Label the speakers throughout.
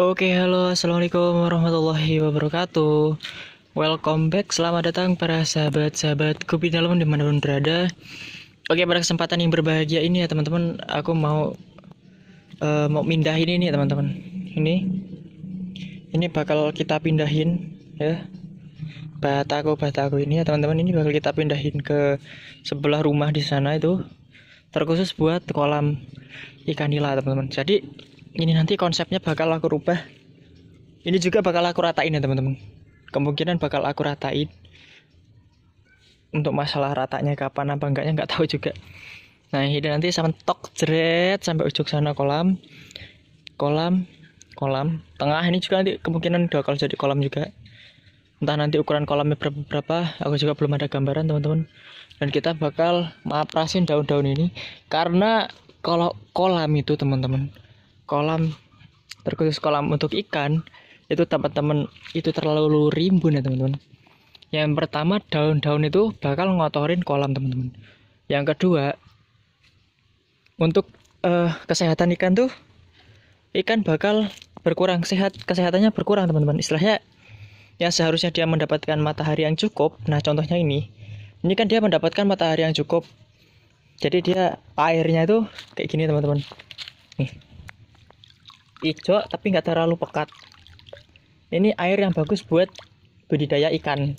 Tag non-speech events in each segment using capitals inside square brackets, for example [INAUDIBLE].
Speaker 1: Oke, halo, assalamualaikum warahmatullahi wabarakatuh. Welcome back, selamat datang para sahabat-sahabat kopi dalam di mana pun berada. Oke, pada kesempatan yang berbahagia ini ya teman-teman, aku mau uh, mau pindahin ini ya teman-teman. Ini, ini bakal kita pindahin ya. Bataku bataku ini ya teman-teman, ini bakal kita pindahin ke sebelah rumah di sana itu terkhusus buat kolam ikan nila teman-teman. Jadi ini nanti konsepnya bakal aku rubah. Ini juga bakal aku ratain ya teman-teman. Kemungkinan bakal aku ratain untuk masalah ratanya kapan apa enggaknya nggak tahu juga. Nah ini nanti sama tok jeret sampai ujung sana kolam. Kolam kolam. Tengah ini juga nanti kemungkinan kalau jadi kolam juga. Entah nanti ukuran kolamnya berapa berapa aku juga belum ada gambaran teman-teman. Dan kita bakal maprasin daun-daun ini. Karena kalau kolam itu teman-teman kolam terkhusus kolam untuk ikan itu teman-teman itu terlalu rimbun ya teman-teman. Yang pertama daun-daun itu bakal ngotorin kolam teman-teman. Yang kedua untuk uh, kesehatan ikan tuh ikan bakal berkurang sehat kesehatannya berkurang teman-teman. Istilahnya yang seharusnya dia mendapatkan matahari yang cukup nah contohnya ini. Ini kan dia mendapatkan matahari yang cukup. Jadi dia airnya itu kayak gini teman-teman. Nih hijau tapi nggak terlalu pekat. Ini air yang bagus buat budidaya ikan.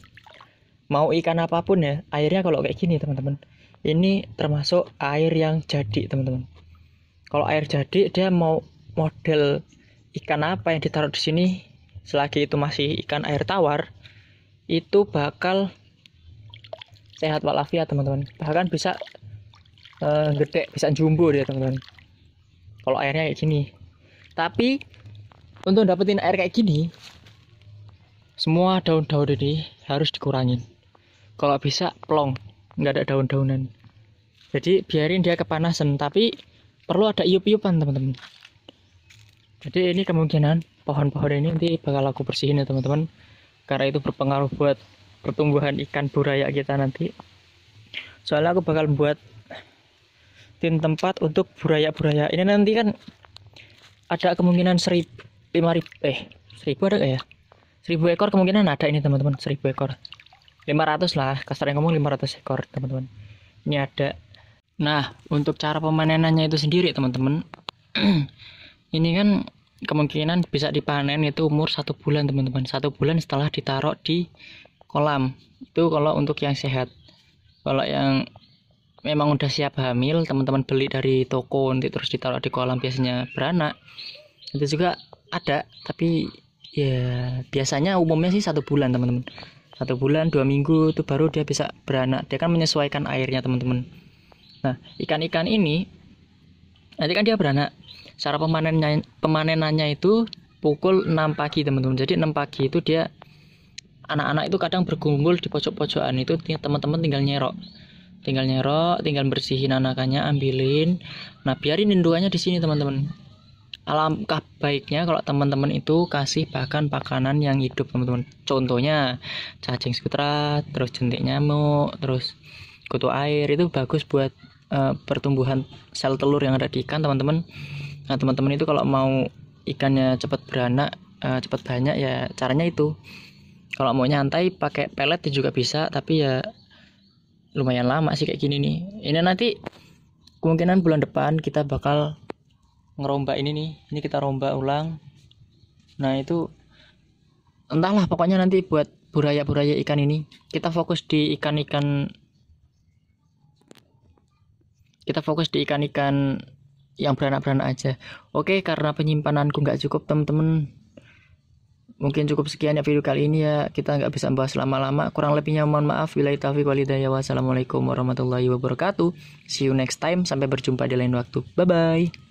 Speaker 1: Mau ikan apa pun ya airnya kalau kayak gini teman-teman. Ini termasuk air yang jadi teman-teman. Kalau air jadi dia mau model ikan apa yang ditaruh di sini selagi itu masih ikan air tawar itu bakal sehat walafiat teman-teman. Bahkan bisa uh, gede bisa jumbo dia teman-teman. Kalau airnya kayak gini tapi untuk dapetin air kayak gini semua daun-daun ini harus dikurangin. Kalau bisa plong. Nggak ada daun-daunan. Jadi biarin dia kepanasan. Tapi perlu ada iup-iupan teman-teman. Jadi ini kemungkinan pohon-pohon ini nanti bakal aku bersihin ya teman-teman. Karena itu berpengaruh buat pertumbuhan ikan buraya kita nanti. Soalnya aku bakal buat tim tempat untuk buraya-buraya. Ini nanti kan ada kemungkinan seribu lima ribu eh seribu ada ya? Seribu ekor kemungkinan ada ini teman-teman seribu ekor. Lima ratus lah kasar yang ngomong lima ratus ekor teman-teman. Ini ada. Nah untuk cara pemanenannya itu sendiri teman-teman [CLEARS THROAT] ini kan kemungkinan bisa dipanen itu umur satu bulan teman-teman. Satu bulan setelah ditaruh di kolam. Itu kalau untuk yang sehat. Kalau yang memang udah siap hamil teman-teman beli dari toko nanti terus ditaruh di kolam biasanya beranak. Itu juga ada tapi ya biasanya umumnya sih satu bulan teman-teman. Satu bulan dua minggu itu baru dia bisa beranak. Dia kan menyesuaikan airnya teman-teman. Nah ikan-ikan ini nanti kan dia beranak. Cara pemanenannya pemanenannya itu pukul 6 pagi teman-teman. Jadi 6 pagi itu dia anak-anak itu kadang berkumpul di pojok-pojokan itu teman-teman tinggal nyerok tinggal nyerok tinggal bersihin anakannya ambilin. Nah biarin indukannya di sini teman-teman. Alangkah baiknya kalau teman-teman itu kasih bahkan makanan yang hidup teman-teman. Contohnya cacing sutra terus jentik nyamuk terus kutu air. Itu bagus buat uh, pertumbuhan sel telur yang ada di ikan teman-teman. Nah teman-teman itu kalau mau ikannya cepat beranak uh, cepat banyak ya caranya itu. Kalau mau nyantai pakai pelet juga bisa tapi ya lumayan lama sih kayak gini nih. Ini nanti kemungkinan bulan depan kita bakal ngerombak ini nih. Ini kita rombak ulang. Nah itu entahlah pokoknya nanti buat buraya-buraya ikan ini kita fokus di ikan-ikan kita fokus di ikan-ikan yang beranak-beranak aja. Oke karena penyimpananku nggak cukup temen-temen Mungkin cukup sekian ya video kali ini ya. Kita nggak bisa bahas lama-lama. Kurang lebihnya mohon maaf. Bila taufiq walidaya. Wassalamualaikum warahmatullahi wabarakatuh. See you next time. Sampai berjumpa di lain waktu. Bye-bye.